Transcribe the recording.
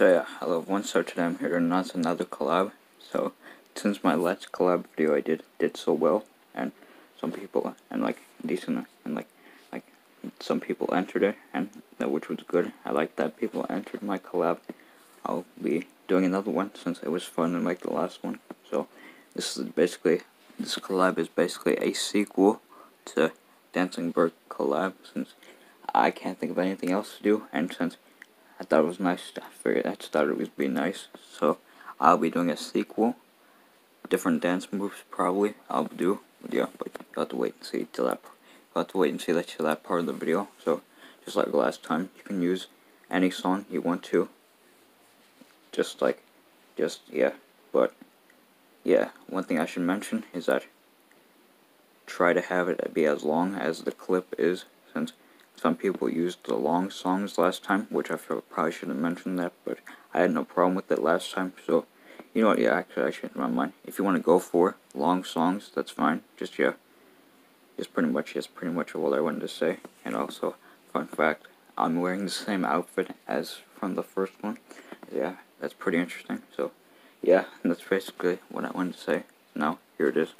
So yeah, hello everyone, so today I'm here to announce another collab. So, since my last collab video I did did so well, and some people, and like, decent, and like, like, some people entered it, and which was good. I like that people entered my collab. I'll be doing another one since it was fun to make the last one. So, this is basically, this collab is basically a sequel to Dancing Bert collab, since I can't think of anything else to do, and since I thought it was nice. I figured I thought it would be nice. So I'll be doing a sequel. Different dance moves probably I'll do. Yeah, but you have to wait and see till that. You have to wait and see that till that part of the video. So just like the last time, you can use any song you want to. Just like, just yeah. But yeah, one thing I should mention is that try to have it be as long as the clip is, since some people used the long songs last time, which I probably shouldn't mention that, but I had no problem with it last time, so, you know what, yeah, actually, I changed my mind. If you want to go for long songs, that's fine, just, yeah, just pretty much, just pretty much all I wanted to say, and also, fun fact, I'm wearing the same outfit as from the first one, yeah, that's pretty interesting, so, yeah, that's basically what I wanted to say, now, here it is.